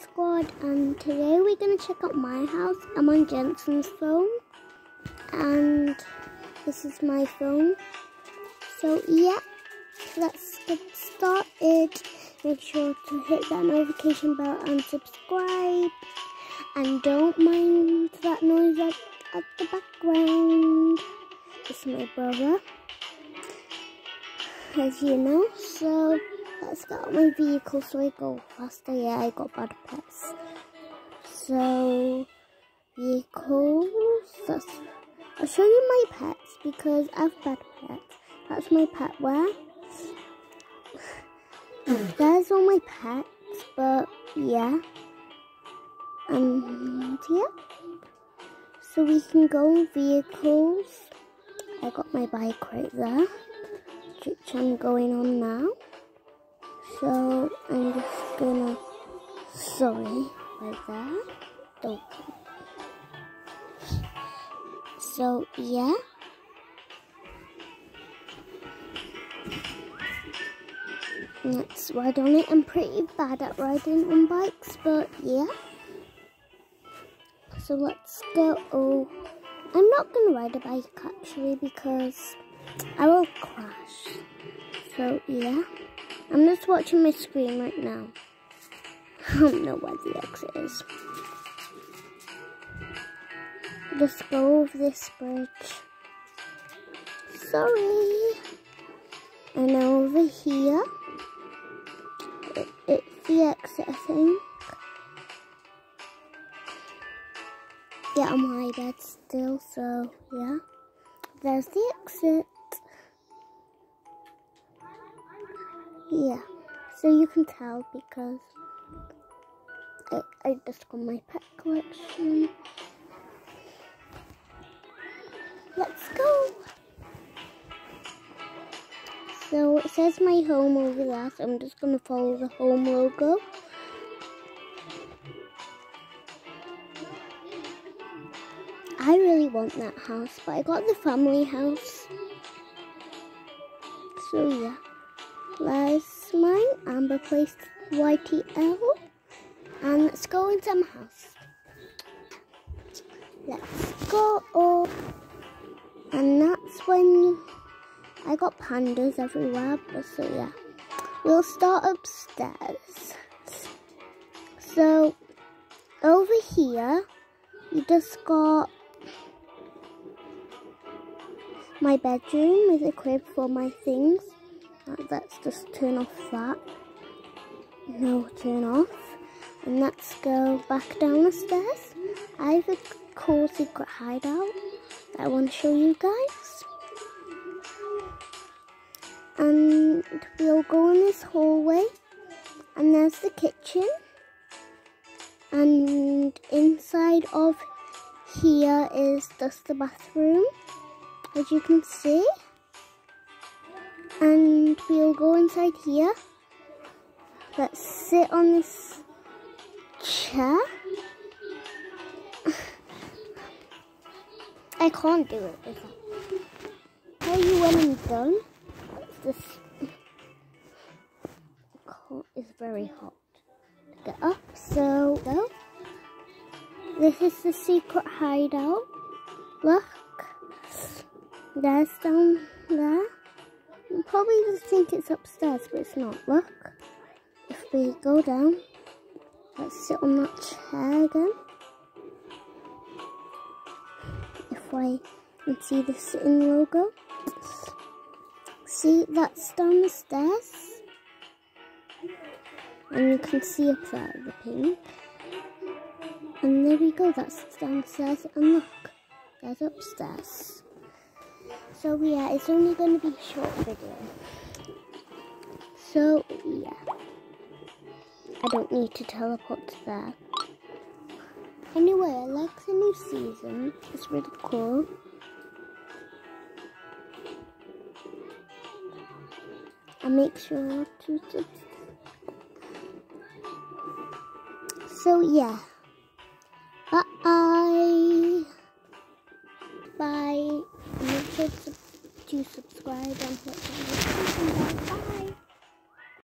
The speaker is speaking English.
Squad and today we're going to check out my house. I'm on Jensen's phone and this is my phone. So yeah, let's get started. Make sure to hit that notification bell and subscribe. And don't mind that noise at, at the background. It's my brother, as you know. So let's get my vehicle so I go faster. Yeah, I got bad pets. So vehicles. That's, I'll show you my pets because I've bad pets. That's my pet where. There's all my pets, but yeah. And yeah. So we can go vehicles. I got my bike right there, which I'm going on now. So I'm just gonna, sorry, like that. Don't. So yeah. Let's ride on it. I'm pretty bad at riding on bikes, but yeah. So let's go. Oh, I'm not to ride a bike actually because I will crash. So yeah. I'm just watching my screen right now. I don't know where the exit is. Just go over this bridge. Sorry. And over here. It, it's the exit, I think. Yeah, I'm high bed still, so yeah. There's the exit. Yeah, so you can tell because I, I just got my pet collection. Let's go. So it says my home over there, so I'm just going to follow the home logo. I really want that house, but I got the family house. So yeah. There's mine, Amber Place YTL. And let's go into my house. Let's go. up. And that's when I got pandas everywhere. But so yeah, we'll start upstairs. So over here, you just got my bedroom with a crib for my things let's just turn off that. No, turn off. And let's go back down the stairs. I have a cool secret hideout that I want to show you guys. And we'll go in this hallway. And there's the kitchen. And inside of here is just the bathroom, as you can see and we'll go inside here. Let's sit on this chair. I can't do it. Tell you when I'm done. This coat is very hot get up. So. This is the secret hideout. Look. There's down there. You probably just think it's upstairs, but it's not. Look. If we go down, let's sit on that chair again. If I can see the sitting logo. See, that's down the stairs. And you can see up there the pink. And there we go, that's downstairs. And look, there's upstairs. So yeah, it's only going to be a short video. So yeah, I don't need to teleport there. Anyway, I like the new season. It's really cool. I make sure to subscribe. So yeah. Subscribe and hit. Bye.